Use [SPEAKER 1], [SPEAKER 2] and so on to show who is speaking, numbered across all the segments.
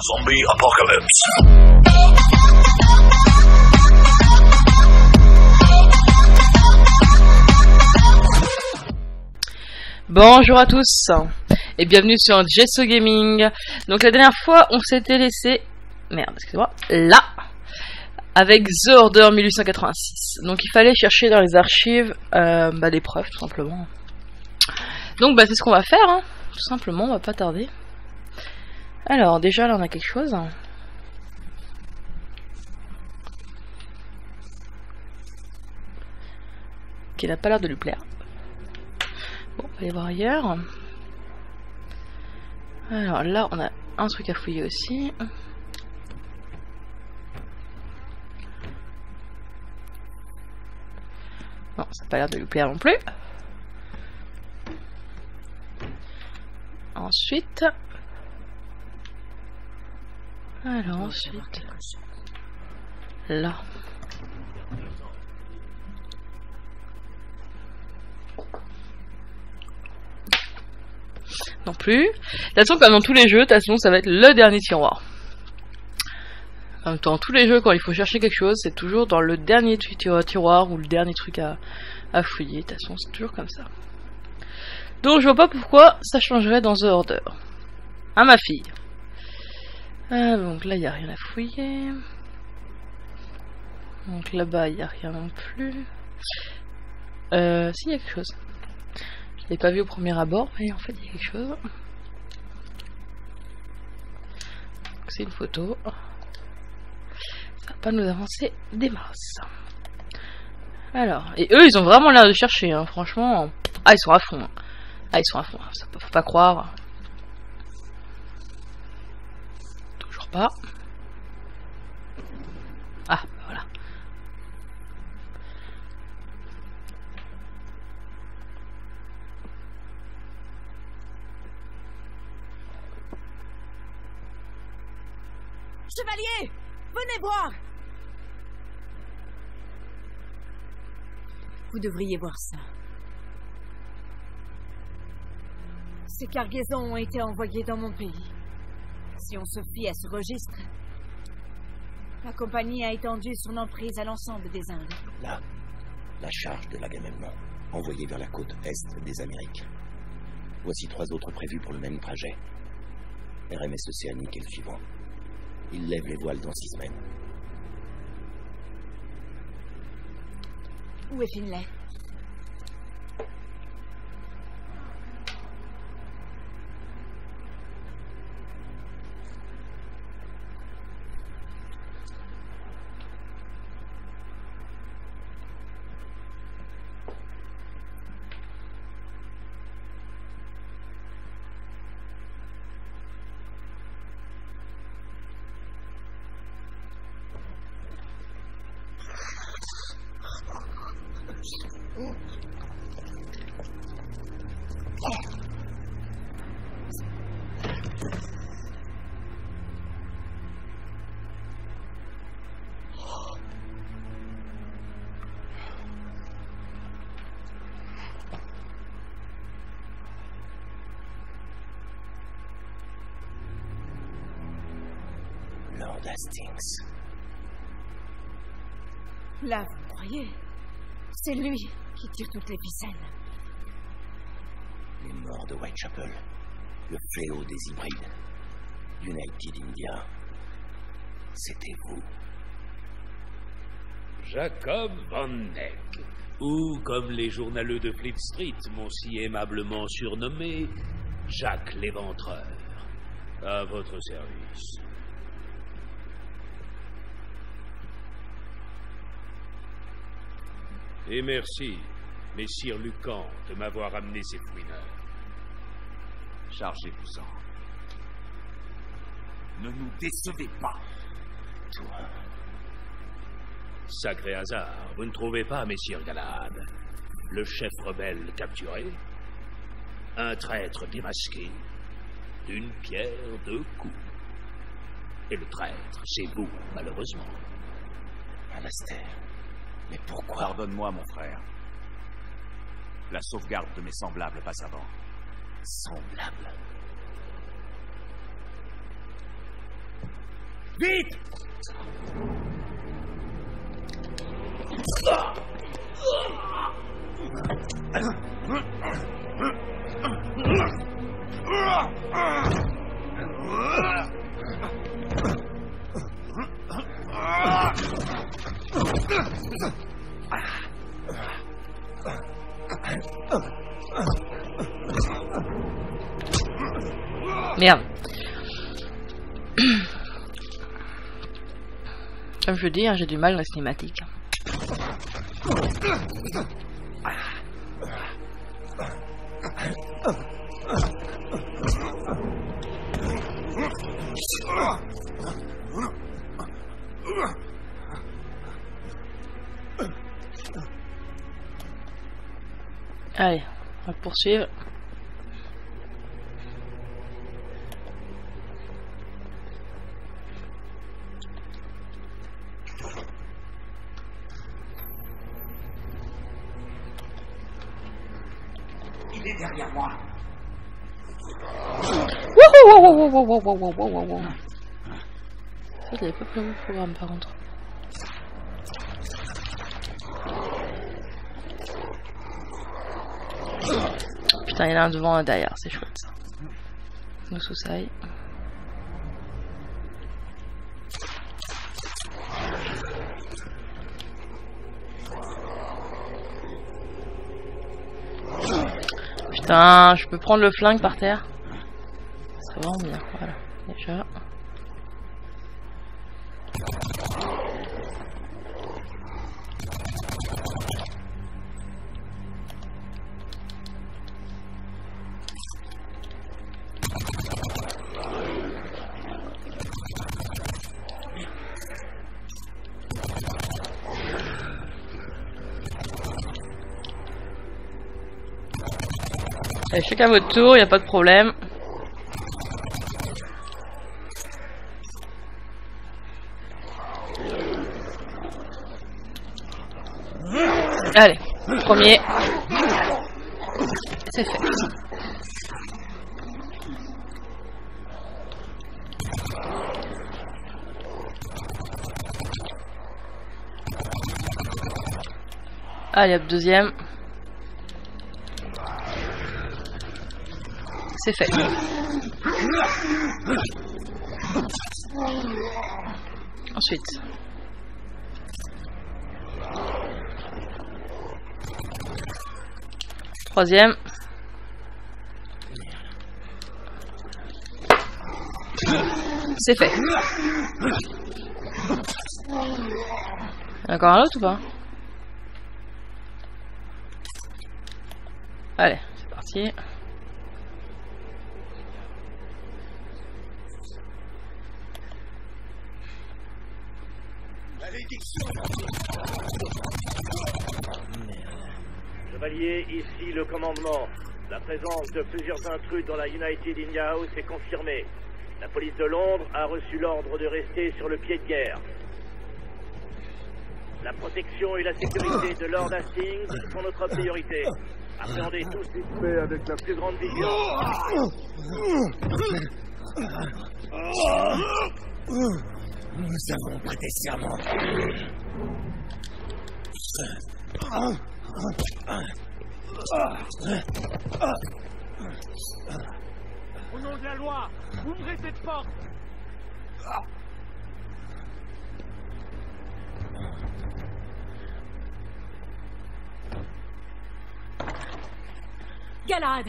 [SPEAKER 1] Zombie Apocalypse.
[SPEAKER 2] Bonjour à tous et bienvenue sur Gesso Gaming. Donc la dernière fois, on s'était laissé merde, excusez-moi, là avec The Order 1886. Donc il fallait chercher dans les archives euh, bah, des preuves tout simplement. Donc bah, c'est ce qu'on va faire, hein, tout simplement, on va pas tarder. Alors, déjà, là, on a quelque chose. Qui n'a pas l'air de lui plaire. Bon, on va aller voir ailleurs. Alors là, on a un truc à fouiller aussi. Non, ça n'a pas l'air de lui plaire non plus. Ensuite, alors ensuite, là. Non plus. De toute façon, comme dans tous les jeux, de toute façon, ça va être le dernier tiroir. En même temps, tous les jeux, quand il faut chercher quelque chose, c'est toujours dans le dernier tiroir ou le dernier truc à, fouiller. De toute façon, c'est toujours comme ça. Donc, je vois pas pourquoi ça changerait dans The Order. Hein, ma fille ah, donc là, il n'y a rien à fouiller. Donc là-bas, il n'y a rien non plus. Euh, si, il y a quelque chose. Je l'ai pas vu au premier abord, mais en fait, il y a quelque chose. C'est une photo. Ça va pas nous avancer des masses. Alors, et eux, ils ont vraiment l'air de chercher, hein. franchement. Ah, ils sont à fond. Hein. Ah, ils sont à fond. Hein. Ça, faut pas croire. Ah, bah voilà.
[SPEAKER 3] Chevalier, venez voir Vous devriez voir ça. Ces cargaisons ont été envoyées dans mon pays si on se fie à ce registre, la compagnie a étendu son emprise à l'ensemble des Indes.
[SPEAKER 4] Là, la charge de l'Agamemnon, envoyée vers la côte est des Amériques. Voici trois autres prévus pour le même trajet. RMS Océanique est le suivant. Il lève les voiles dans six semaines.
[SPEAKER 3] Où est Finlay? Là, vous croyez? C'est lui qui tire toutes les ficelles.
[SPEAKER 4] Les morts de Whitechapel, le fléau des hybrides, United India, c'était vous.
[SPEAKER 5] Jacob Van Neck, ou comme les journaleux de Fleet Street m'ont si aimablement surnommé, Jacques l'éventreur, à votre service. Et merci, Messire Lucan, de m'avoir amené ces fouineurs.
[SPEAKER 6] Chargez-vous-en. Ne nous décevez pas.
[SPEAKER 4] Toi.
[SPEAKER 5] Sacré hasard, vous ne trouvez pas, Messire Galahad Le chef rebelle capturé? Un traître démasqué D'une pierre deux coups. Et le traître, c'est vous, malheureusement.
[SPEAKER 4] Alastair. Mais pourquoi
[SPEAKER 6] Pardonne-moi, mon frère. La sauvegarde de mes semblables passe avant.
[SPEAKER 4] Semblables Vite
[SPEAKER 2] Merde. Comme je dis, hein, j'ai du mal dans la cinématique. Allez, on va poursuivre.
[SPEAKER 4] Il est derrière moi.
[SPEAKER 2] Wouhou, wouhou, wouhou, wouhou, wouhou, wouhou, wouhou. Ça, pas prévu le programme par contre. Putain, il y en a un devant, un derrière, c'est chouette ça. Nous sous ça. Putain, je peux prendre le flingue par terre? Ça serait vraiment bien, voilà. Déjà. Chacun votre tour, y a pas de problème. Allez, premier. C'est fait. Allez, deuxième. C'est fait. Ensuite. Troisième. C'est fait. Encore un autre ou pas? Allez, c'est parti.
[SPEAKER 7] Chevalier, ici le commandement. La présence de plusieurs intrus dans la United India House est confirmée. La police de Londres a reçu l'ordre de rester sur le pied de guerre. La protection et la sécurité de Lord Hastings sont notre priorité. Appréhendez tous faits avec la plus grande vigilance.
[SPEAKER 4] Nous avons prêté serment.
[SPEAKER 7] Au nom de la loi, ouvrez cette porte
[SPEAKER 3] Galad,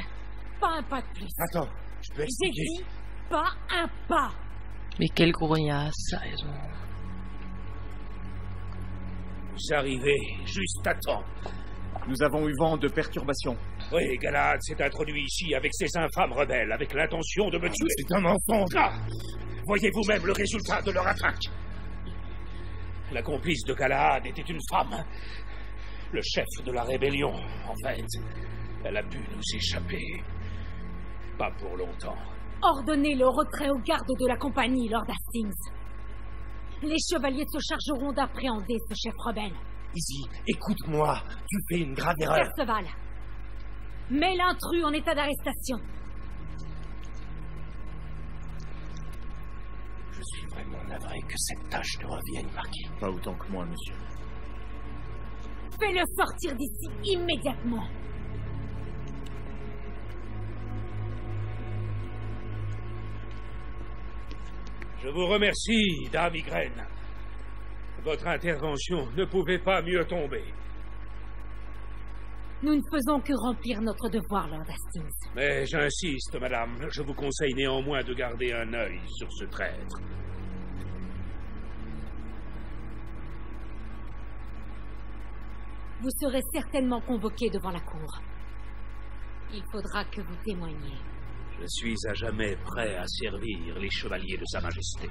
[SPEAKER 3] pas un pas de plus.
[SPEAKER 4] Attends, je peux
[SPEAKER 3] J'ai
[SPEAKER 4] expliquer.
[SPEAKER 3] dit pas un pas.
[SPEAKER 2] Mais quelle grognasse, sérieusement.
[SPEAKER 5] Vous arrivez juste à temps.
[SPEAKER 6] Nous avons eu vent de perturbations.
[SPEAKER 5] Oui, Galad s'est introduit ici avec ses infâmes rebelles, avec l'intention de me tuer.
[SPEAKER 4] C'est un mensonge.
[SPEAKER 5] Ah Voyez vous-même le résultat de leur attaque. La complice de Galahad était une femme. Le chef de la rébellion, en fait. Elle a pu nous échapper. Pas pour longtemps.
[SPEAKER 3] Ordonnez le retrait aux gardes de la compagnie, Lord Hastings. Les chevaliers se chargeront d'appréhender ce chef rebelle.
[SPEAKER 4] Izzy, écoute-moi. Tu fais une grave erreur.
[SPEAKER 3] Perceval, mets l'intrus en état d'arrestation.
[SPEAKER 4] Je
[SPEAKER 8] suis vraiment navré que cette tâche te revienne, Marquis.
[SPEAKER 6] Pas autant que moi, monsieur.
[SPEAKER 3] Fais-le sortir d'ici immédiatement.
[SPEAKER 5] Je vous remercie, Dame Migraine. Votre intervention ne pouvait pas mieux tomber.
[SPEAKER 3] Nous ne faisons que remplir notre devoir, Lord Hastings.
[SPEAKER 5] Mais j'insiste, madame, je vous conseille néanmoins de garder un œil sur ce traître.
[SPEAKER 3] Vous serez certainement convoqué devant la cour. Il faudra que vous témoigniez.
[SPEAKER 5] Je suis à jamais prêt à servir les chevaliers de Sa Majesté.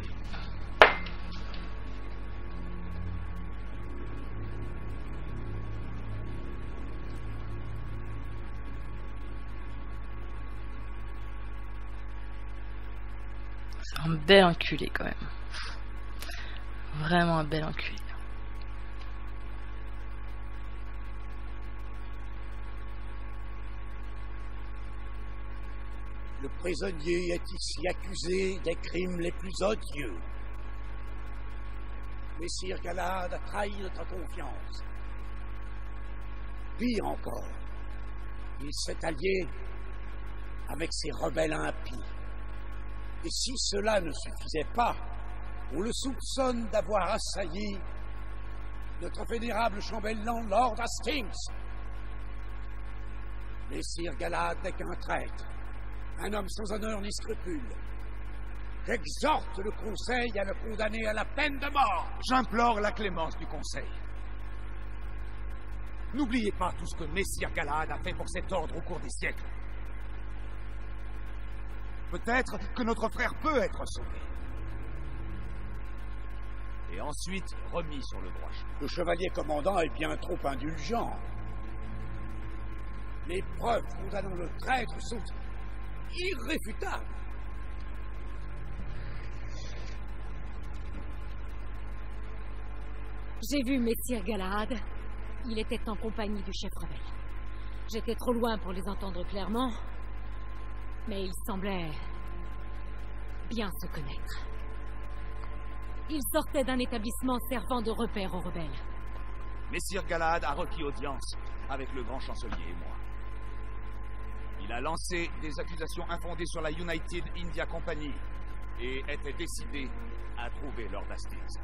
[SPEAKER 2] C'est un bel enculé quand même. Vraiment un bel enculé.
[SPEAKER 8] Le prisonnier est ici accusé des crimes les plus odieux. Messire Galad a trahi notre confiance. Pire encore, il s'est allié avec ces rebelles impies. Et si cela ne suffisait pas, on le soupçonne d'avoir assailli notre vénérable chambellan Lord Hastings. Messire Galad n'est qu'un traître, un homme sans honneur ni scrupules. J'exhorte le Conseil à le condamner à la peine de mort.
[SPEAKER 6] J'implore la clémence du Conseil. N'oubliez pas tout ce que Messire Galad a fait pour cet ordre au cours des siècles. Peut-être que notre frère peut être sauvé. Et ensuite remis sur le droit chemin.
[SPEAKER 8] Le chevalier commandant est bien trop indulgent. Les preuves condamnant le traître sont irréfutables.
[SPEAKER 3] J'ai vu Messire Galahad. Il était en compagnie du chef rebelle. J'étais trop loin pour les entendre clairement, mais ils semblaient bien se connaître. Ils sortaient d'un établissement servant de repère aux rebelles.
[SPEAKER 6] Messire Galad a requis audience avec le grand chancelier et moi. Il a lancé des accusations infondées sur la United India Company et était décidé à trouver Lord Hastings.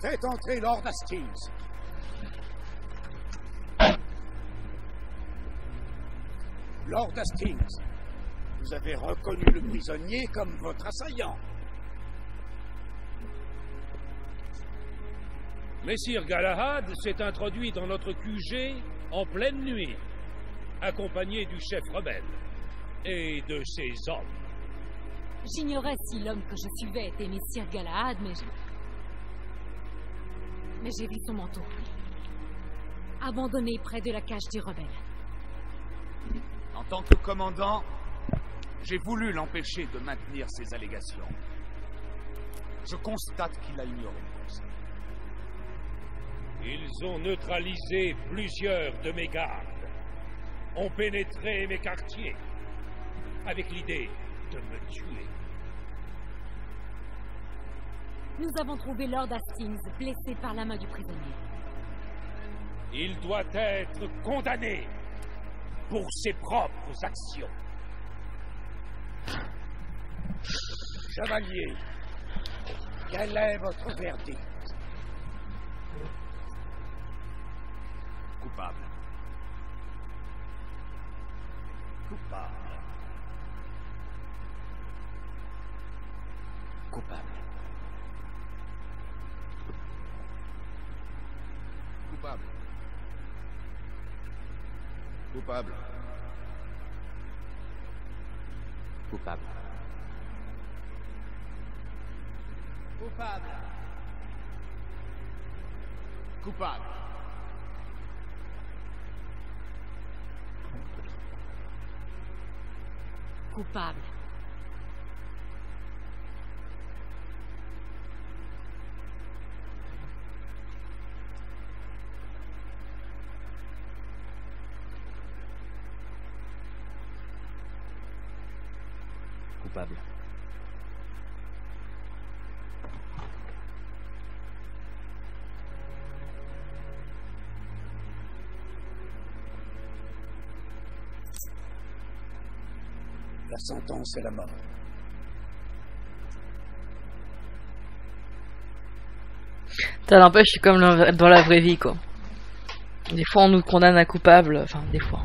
[SPEAKER 8] Faites entrer Lord Hastings. Lord Hastings, vous avez reconnu le prisonnier comme votre assaillant.
[SPEAKER 5] Messire Galahad s'est introduit dans notre QG en pleine nuit, accompagné du chef rebelle et de ses hommes.
[SPEAKER 3] J'ignorais si l'homme que je suivais était Messire Galahad, mais je... Mais j'ai vu son manteau. Abandonné près de la cage des rebelles.
[SPEAKER 6] En tant que commandant, j'ai voulu l'empêcher de maintenir ses allégations. Je constate qu'il a ignoré le.
[SPEAKER 5] Ils ont neutralisé plusieurs de mes gardes, ont pénétré mes quartiers, avec l'idée de me tuer.
[SPEAKER 3] Nous avons trouvé Lord Hastings blessé par la main du prisonnier.
[SPEAKER 5] Il doit être condamné pour ses propres actions.
[SPEAKER 8] Chevalier, quel est votre verdict?
[SPEAKER 6] Coupable.
[SPEAKER 8] Coupable. Coupable.
[SPEAKER 6] Coupable. Coupable.
[SPEAKER 8] Coupable.
[SPEAKER 6] Coupable. Coupable.
[SPEAKER 1] culpável. Sentence est la mort.
[SPEAKER 2] Ça n'empêche, c'est comme dans la vraie vie, quoi. Des fois, on nous condamne à coupable, enfin, des fois.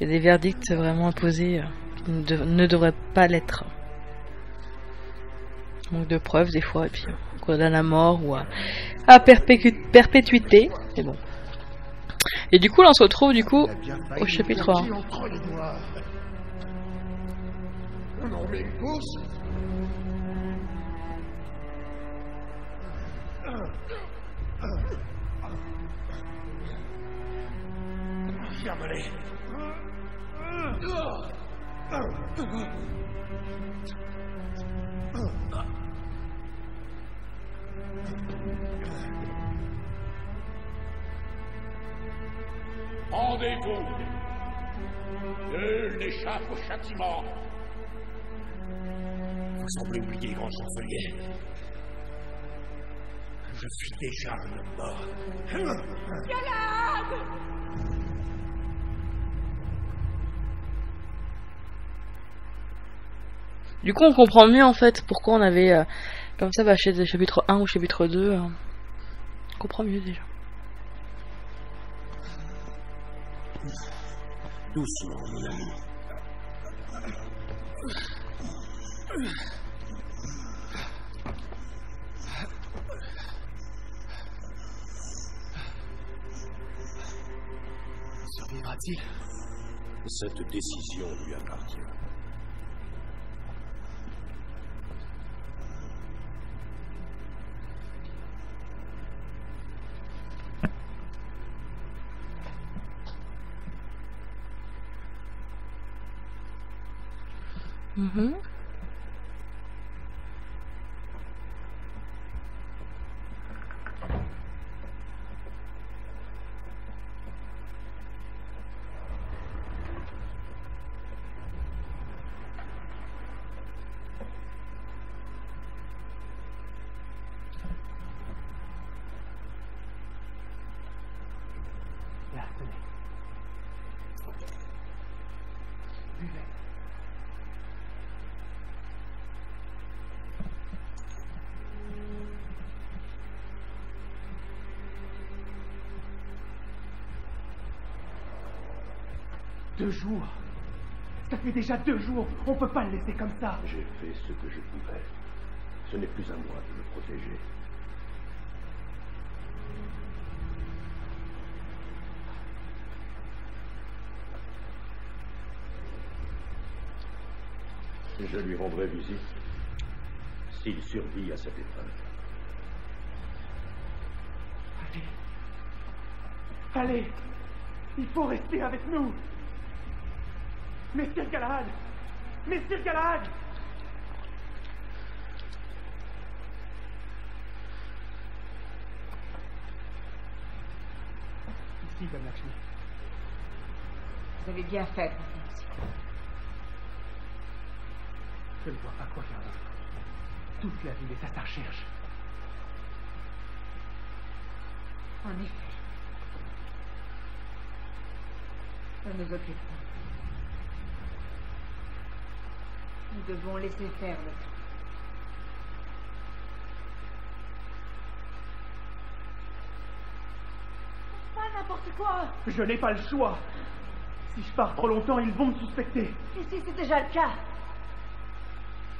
[SPEAKER 2] Il y a des verdicts vraiment imposés euh, qui ne, dev- ne devraient pas l'être. Manque de preuves, des fois, et puis on condamne à mort ou à, perpétuité. Bon. Et du coup, là, on se retrouve, du coup, au chapitre 1.
[SPEAKER 1] Entre les doigts. On en met une. Ferme-les.
[SPEAKER 5] Rendez-vous Nul n'échappe au châtiment
[SPEAKER 1] Vous semblez oublier, grand chancelier. Je suis déjà un homme mort.
[SPEAKER 2] Du coup, on comprend mieux, en fait, pourquoi on avait, euh, comme ça, bah, chez chapitre 1 ou chapitre 2. euh, on comprend mieux, déjà.
[SPEAKER 1] Doucement, mon ami.
[SPEAKER 9] Survivra-t-il?
[SPEAKER 1] Cette décision lui appartient.
[SPEAKER 2] Mhm.
[SPEAKER 9] Là, tenez. Buvez. Deux jours Ça fait déjà deux jours On peut pas le laisser comme ça
[SPEAKER 1] J'ai fait ce que je pouvais. Ce n'est plus à moi de le protéger. Je lui rendrai visite s'il survit à cette épreuve.
[SPEAKER 9] Allez Allez Il faut rester avec nous Messire Galahad Messire Galahad Ici, Dame Lakshmi.
[SPEAKER 10] Vous avez bien fait, Grand Prince.
[SPEAKER 9] Je ne vois pas quoi faire d'autre. Toute la ville est à ta recherche.
[SPEAKER 10] En effet. Ne nous occupe pas. Nous devons laisser faire le temps.
[SPEAKER 3] Pas n'importe quoi
[SPEAKER 9] Je n'ai pas le choix. Si je pars trop longtemps, ils vont me suspecter.
[SPEAKER 10] Ici, c'est déjà le cas.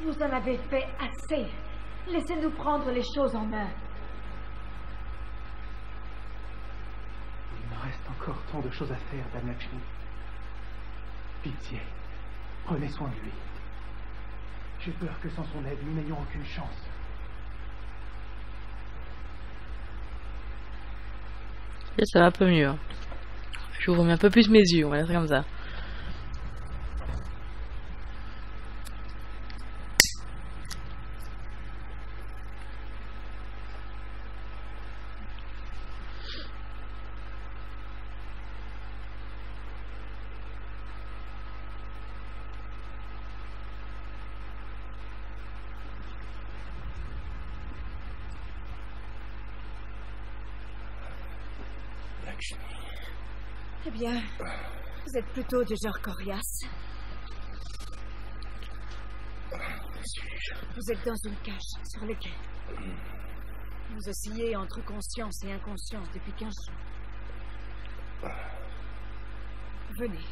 [SPEAKER 10] Vous en avez fait assez. Laissez-nous prendre les choses en main.
[SPEAKER 9] Il me reste encore tant de choses à faire, Dame Lakshmi. Pitié, prenez soin de lui. J'ai peur que sans son aide, nous n'ayons aucune chance.
[SPEAKER 2] Et ça va un peu mieux. hein. J'ouvre un peu plus mes yeux, on va dire comme ça.
[SPEAKER 10] Eh bien, vous êtes plutôt du genre coriace. Vous êtes dans une cage sur le quai. Vous oscillez entre conscience et inconscience depuis 15 jours. Venez.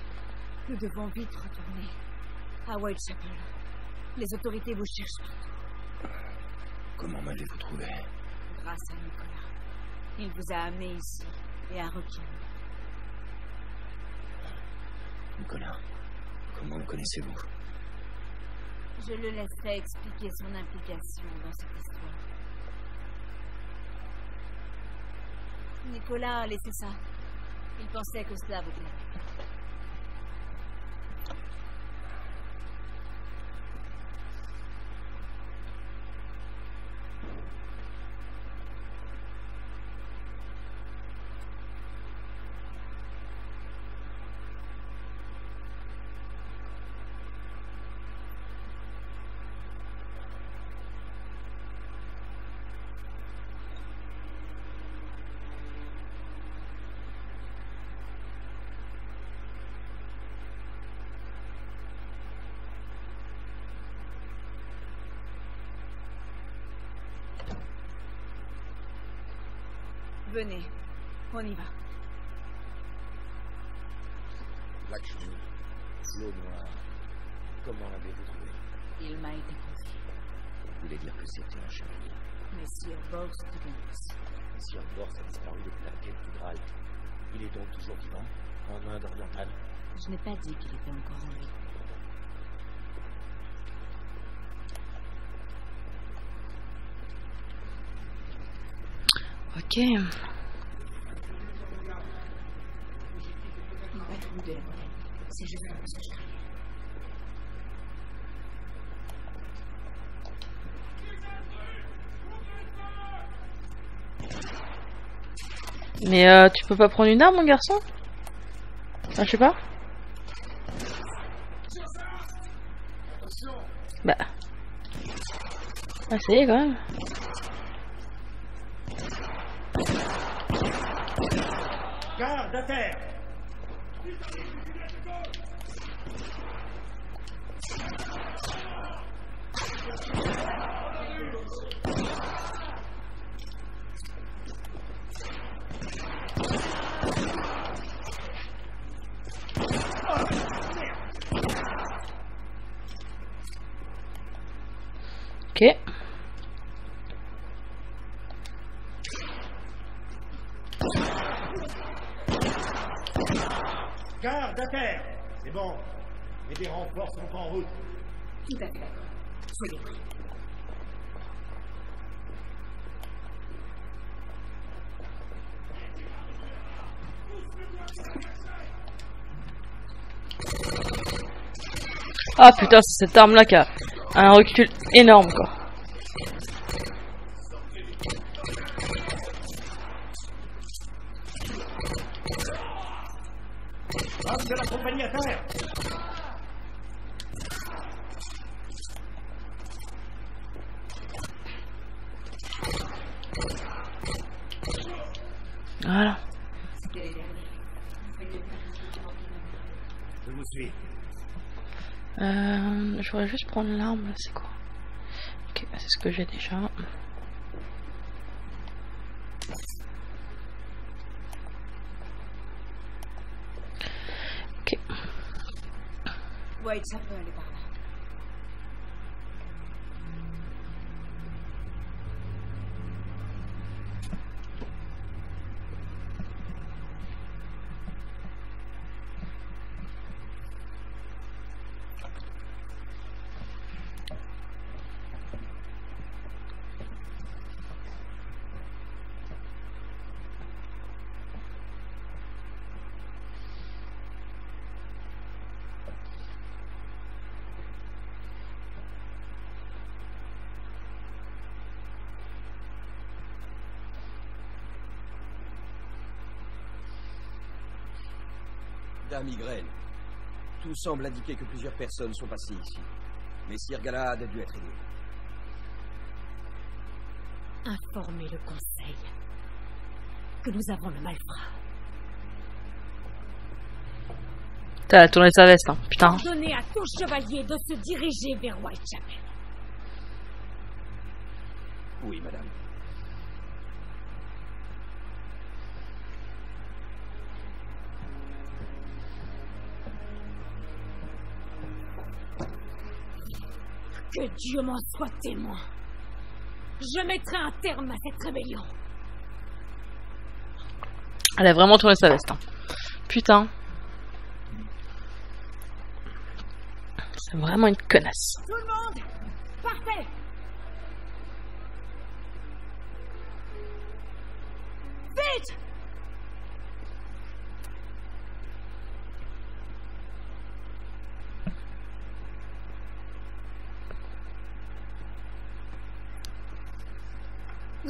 [SPEAKER 10] Nous devons vite retourner à Whitechapel. Les autorités vous cherchent partout.
[SPEAKER 4] Comment m'avez-vous trouvé?
[SPEAKER 10] Grâce à Nicolas. Il vous a amené ici et à Requiem.
[SPEAKER 4] Nicolas, comment le connaissez-vous?
[SPEAKER 10] Je le laisserai expliquer son implication dans cette histoire. Nicolas a laissé ça. Il pensait que cela vous plairait. Venez, on y va.
[SPEAKER 4] Lakshmi, flot noir. Comment l'avez-vous trouvé?
[SPEAKER 10] Il m'a été confié.
[SPEAKER 4] Vous voulez dire que c'était un chevalier?
[SPEAKER 10] Monsieur Box Higgins.
[SPEAKER 4] Monsieur Bors a disparu depuis la quête du Graal. Il est donc toujours vivant en Inde orientale
[SPEAKER 10] Je n'ai pas dit qu'il était encore en vie.
[SPEAKER 2] Ok.
[SPEAKER 10] Une patrouille de la montagne. C'est justement ce que je craignais.
[SPEAKER 2] Mais euh, tu peux pas prendre une arme, mon garçon? Ah, je sais pas. Bah. Ah, quand même.
[SPEAKER 11] Garde à terre Et des renforts sont en route.
[SPEAKER 10] Tout à fait d'accord. Soyez prêts.
[SPEAKER 2] Ah putain, c'est cette arme là qui a un recul énorme quoi.
[SPEAKER 11] De la compagnie à terre
[SPEAKER 2] Voilà.
[SPEAKER 11] Je vous suis.
[SPEAKER 2] Euh, je voudrais juste prendre l'arme, c'est quoi Ok, c'est ce que j'ai déjà. Ok.
[SPEAKER 10] Whitechapel est par
[SPEAKER 12] Migraine. Tout semble indiquer que plusieurs personnes sont passées ici. Messire Galahad a dû être aidé.
[SPEAKER 10] Informez le conseil que nous avons le malfrat.
[SPEAKER 2] T'as tourné sa veste, hein. Putain.
[SPEAKER 10] Donnez à tout chevalier de se diriger vers Whitechapel.
[SPEAKER 3] Que Dieu m'en soit témoin. Je mettrai un terme à cette rébellion.
[SPEAKER 2] Elle a vraiment tourné sa veste. hein. Putain. C'est vraiment une connasse.
[SPEAKER 3] Tout le monde, partez Vite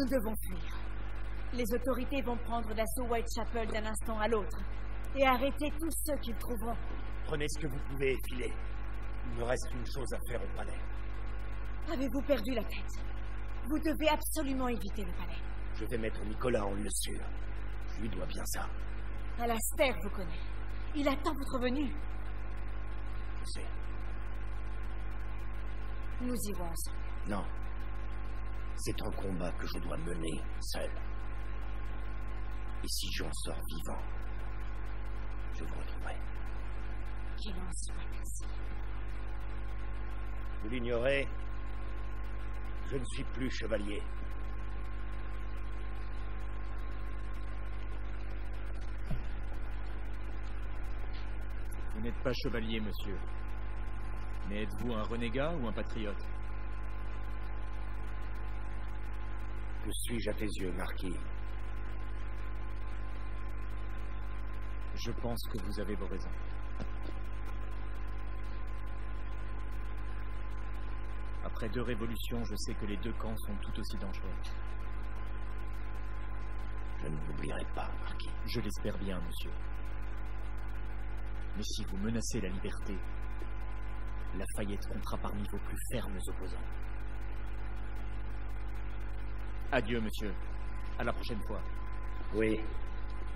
[SPEAKER 3] Nous devons fuir. Les autorités vont prendre d'assaut Whitechapel d'un instant à l'autre et arrêter tous ceux qu'ils trouveront.
[SPEAKER 4] Prenez ce que vous pouvez et filez. Il me reste une chose à faire au palais.
[SPEAKER 3] Avez-vous perdu la tête? Vous devez absolument éviter le palais.
[SPEAKER 4] Je vais mettre Nicolas en lieu sûr. Je lui dois bien ça.
[SPEAKER 3] Alastair vous connaît. Il attend votre venue.
[SPEAKER 4] Je sais.
[SPEAKER 3] Nous irons ensemble.
[SPEAKER 4] Non. C'est un combat que je dois mener seul. Et si j'en sors vivant, je vous retrouverai.
[SPEAKER 3] Qu'il en soit ainsi.
[SPEAKER 4] Vous l'ignorez Je ne suis plus chevalier.
[SPEAKER 13] Vous n'êtes pas chevalier, monsieur. Mais êtes-vous un renégat ou un patriote?
[SPEAKER 4] Que suis-je à tes yeux, Marquis?
[SPEAKER 13] Je pense que vous avez vos raisons. Après deux révolutions, je sais que les deux camps sont tout aussi dangereux.
[SPEAKER 4] Je ne l'oublierai pas, Marquis.
[SPEAKER 13] Je l'espère bien, monsieur. Mais si vous menacez la liberté, Lafayette comptera parmi vos plus fermes opposants. Adieu, monsieur. À la prochaine fois.
[SPEAKER 4] Oui.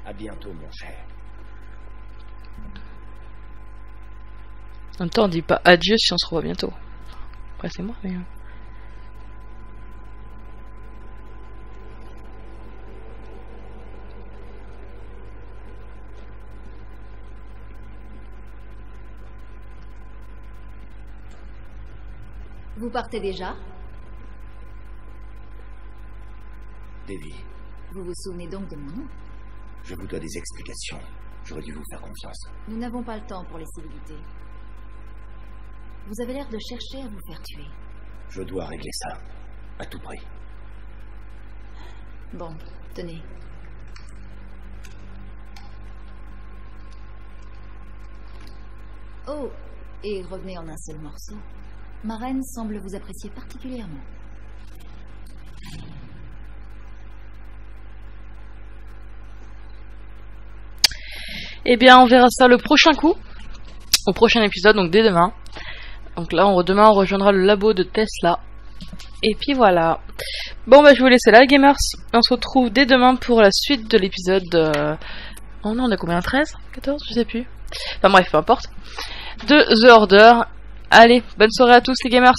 [SPEAKER 4] À bientôt, mon cher.
[SPEAKER 2] En même temps, on dit pas adieu si on se revoit bientôt. Après, c'est moi, mais.
[SPEAKER 14] Vous partez déjà?
[SPEAKER 4] Davy,
[SPEAKER 14] Vous vous souvenez donc de mon nom?
[SPEAKER 4] Je vous dois des explications. J'aurais dû vous faire confiance.
[SPEAKER 14] Nous n'avons pas le temps pour les civilités. Vous avez l'air de chercher à vous faire tuer.
[SPEAKER 4] Je dois régler ça. À tout prix.
[SPEAKER 14] Bon, tenez. Oh, et revenez en un seul morceau. Ma reine semble vous apprécier particulièrement.
[SPEAKER 2] Eh bien, on verra ça le prochain coup, au prochain épisode, donc dès demain. Donc là, on, demain, on rejoindra le labo de Tesla. Et puis voilà. Bon, bah, je vous laisse là, gamers. On se retrouve dès demain pour la suite de l'épisode. euh, Oh non, on a combien 13 14 Je sais plus. Enfin bref, peu importe. De The Order. Allez, bonne soirée à tous, les gamers.